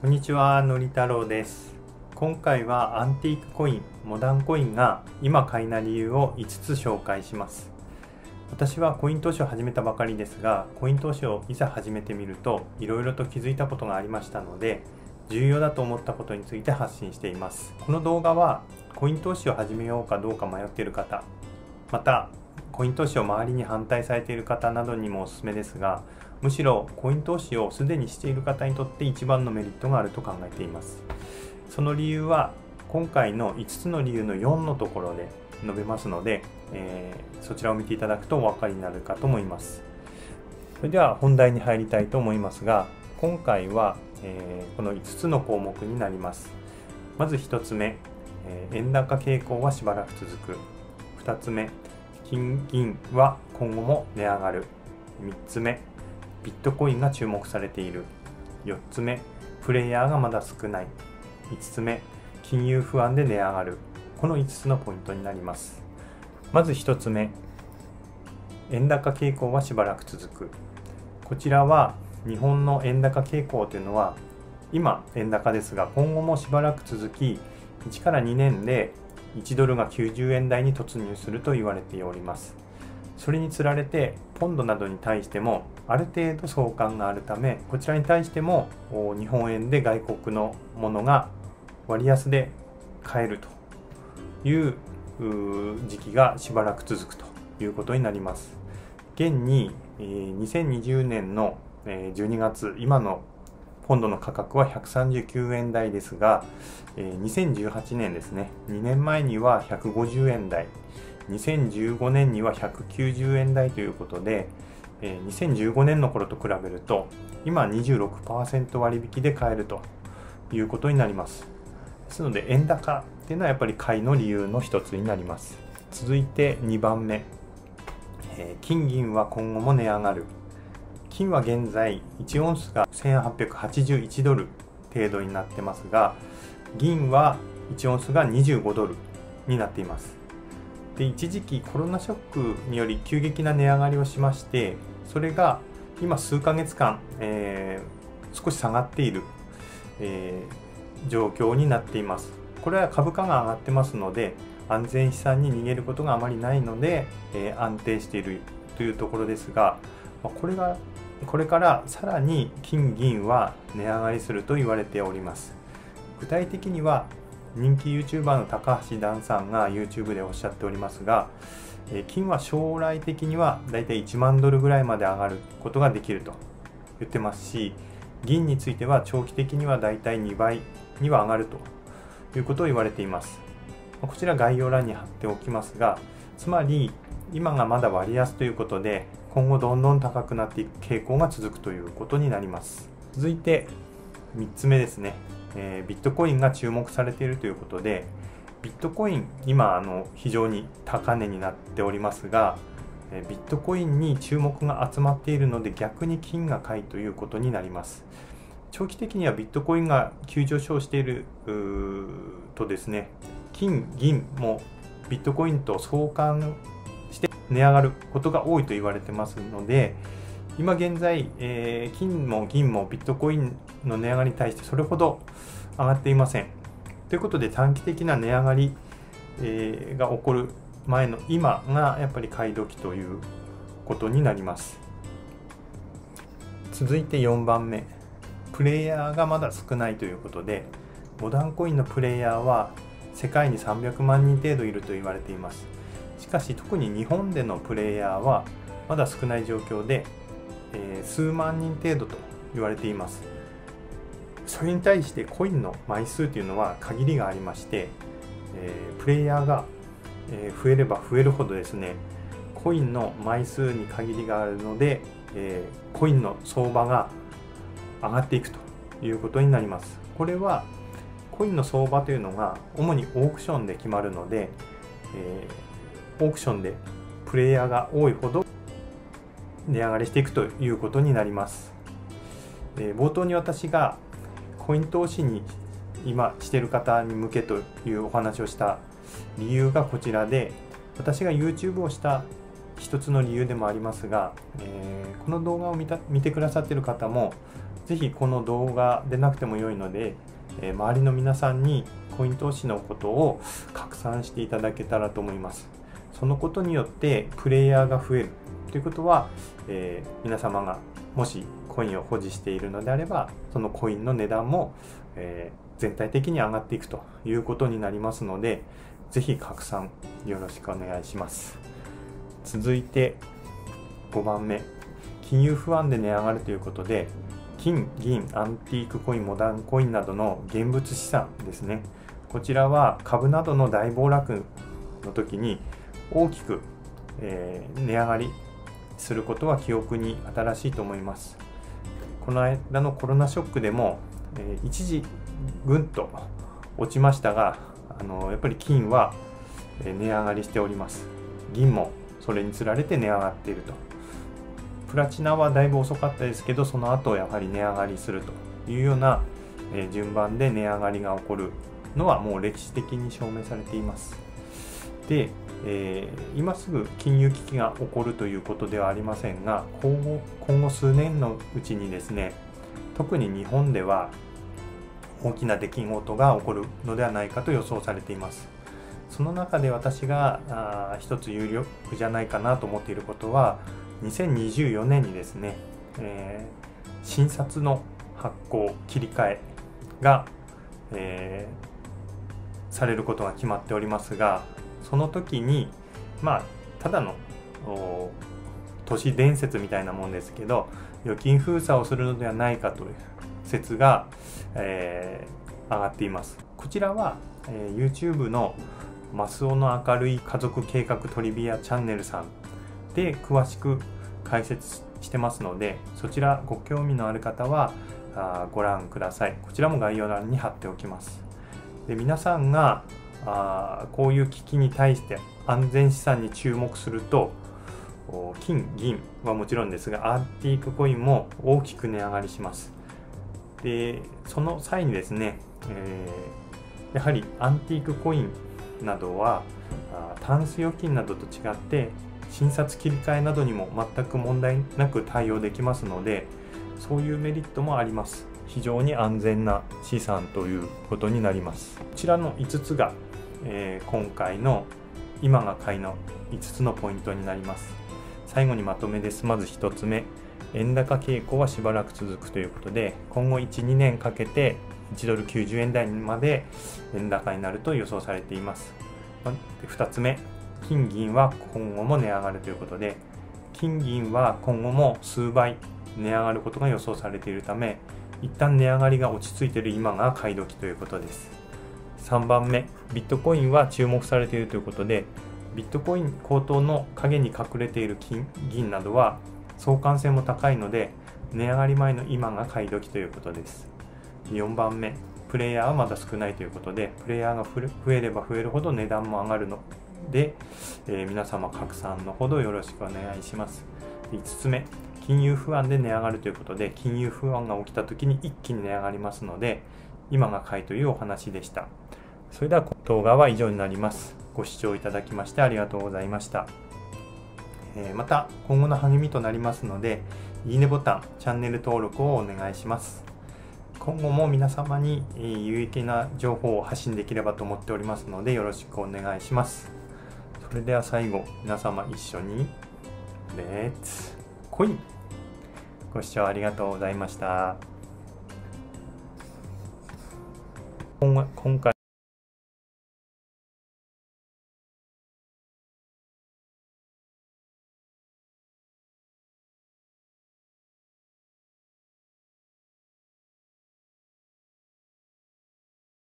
こんにちは、のり太郎です。今回はアンティークコイン、モダンコインが今買いな理由を5つ紹介します。私はコイン投資を始めたばかりですが、コイン投資をいざ始めてみると、いろいろと気づいたことがありましたので、重要だと思ったことについて発信しています。この動画は、コイン投資を始めようかどうか迷っている方、また、コイン投資を周りに反対されている方などにもおすすめですが、むしろコイン投資をすでにしている方にとって一番のメリットがあると考えています。その理由は今回の5つの理由の4のところで述べますので、えーそちらを見ていただくとお分かりになるかと思います。それでは本題に入りたいと思いますが今回は、えーこの5つの項目になります。まず1つ目、えー円高傾向はしばらく続く。2つ目金銀は今後も値上がる。3つ目ビットコインが注目されている。4つ目プレイヤーがまだ少ない。5つ目金融不安で値上がる。この5つのポイントになります。まず1つ目円高傾向はしばらく続く。こちらは日本の円高傾向というのは今円高ですが今後もしばらく続き1から2年で1ドルが90円台に突入すると言われております。それにつられてポンドなどに対してもある程度相関があるためこちらに対しても日本円で外国のものが割安で買えるという時期がしばらく続くということになります。現に、2020年の12月今のポンドの価格は139円台ですが、2018年ですね。2年前には150円台。2015年には190円台ということで、え2015年の頃と比べると今26%割引で買えるということになります。ですので円高っていうのはやっぱり買いの理由の一つになります。続いて2番目、え金銀は今後も値上がる。金は現在1オンスが1881ドル程度になってますが銀は1オンスが25ドルになっています。で一時期コロナショックにより急激な値上がりをしましてそれが今数ヶ月間、えー少し下がっている、えー状況になっています。これは株価が上がってますので安全資産に逃げることがあまりないので、えー安定しているというところですがまこれがこれからさらに金銀は値上がりすると言われております。具体的には人気 YouTuber の高橋ダンさんが YouTube でおっしゃっておりますがえー金は将来的にはだいたい1万ドルぐらいまで上がることができると言ってますし銀については長期的にはだいたい2倍には上がるということを言われています。こちら概要欄に貼っておきますがつまり今がまだ割安ということで今後どんどん高くなっていく傾向が続くということになります。続いて3つ目ですね、えービットコインが注目されているということでビットコイン今あの非常に高値になっておりますがえビットコインに注目が集まっているので逆に金が買いということになります。長期的にはビットコインが急上昇しているとですね金銀もビットコインと相関して値上がることが多いと言われてますので今現在、えー金も銀もビットコインの値上がりに対してそれほど上がっていません。ということで短期的な値上がり、えーが起こる前の今がやっぱり買い時ということになります。続いて4番目。プレイヤーがまだ少ないということでモダンコインのプレイヤーは世界に300万人程度いると言われています。しかし特に日本でのプレイヤーはまだ少ない状況で、えー数万人程度と言われています。それに対してコインの枚数というのは限りがありまして、えープレイヤーが、え増えれば増えるほどですねコインの枚数に限りがあるので、えーコインの相場が上がっていくということになります。これはコインの相場というのが主にオークションで決まるので、えーオークションでプレイヤーが多いほど値上がりしていくということになります、えー冒頭に私がコイン投資に今してる方に向けというお話をした理由がこちらで私が YouTube をした一つの理由でもありますが、えーこの動画を見た見てくださってる方も是非この動画でなくても良いので、え周りの皆さんにコイン投資のことを拡散していただけたらと思います。そのことによってプレイヤーが増えるということは、えー、皆様がもしコインを保持しているのであればそのコインの値段も、えー、全体的に上がっていくということになりますので是非拡散よろしくお願いします。続いて5番目。金融不安で値上がるということで金、銀、アンティークコイン、モダンコインなどの現物資産ですね。こちらは株などの大暴落の時に大きく、えー、値上がりすることは記憶に新しいと思います。この間のコロナショックでも、えー、一時ぐんと落ちましたがあのやっぱり金は値上がりしております。銀もそれにつられて値上がっていると。プラチナはだいぶ遅かったですけどその後やはり値上がりするというような、順番で値上がりが起こるのはもう歴史的に証明されています。で、えー、今すぐ金融危機が起こるということではありませんが今後今後数年のうちにですね特に日本では大きな出来事が起こるのではないかと予想されています。その中で私があ一つ有力じゃないかなと思っていることは2024年にですね、えー、新札の発行切り替えが、えー、されることが決まっておりますがその時にまあただの都市伝説みたいなもんですけど預金封鎖をするのではないかという説が、えー、上がっています。こちらは、えー、YouTube のマスオの明るい家族計画トリビアチャンネルさんで詳しく解説してますのでそちらご興味のある方はあご覧ください。こちらも概要欄に貼っておきます。で皆さんがあこういう危機に対して安全資産に注目すると金銀はもちろんですがアンティークコインも大きく値上がりします。でその際にですね、えー、やはりアンティークコインなどはタンス預金などと違って診察切り替えなどにも全く問題なく対応できますのでそういうメリットもあります。非常に安全な資産ということになります。こちらの5つが、えー、今回の今が買いの5つのポイントになります。最後にまとめです。まず1つ目。円高傾向はしばらく続くということで今後12年かけて1ドル90円台まで円高になると予想されています。2つ目。金銀は今後も値上がるということで金銀は今後も数倍値上がることが予想されているため一旦値上がりが落ち着いている今が買い時ということです。3番目ビットコインは注目されているということでビットコイン高騰の陰に隠れている金銀などは相関性も高いので値上がり前の今が買い時ということです。4番目プレイヤーはまだ少ないということでプレイヤーが増えれば増えるほど値段も上がるので、えー、皆様拡散のほどよろしくお願いします。5つ目金融不安で値上がるということで金融不安が起きた時に一気に値上がりますので今が買いというお話でした。それでは動画は以上になります。ご視聴いただきましてありがとうございました。えまた今後の励みとなりますのでいいねボタンチャンネル登録をお願いします。今後も皆様に有益な情報を発信できればと思っておりますのでよろしくお願いします。それでは最後皆様一緒にレッツコインご視聴ありがとうございました。今回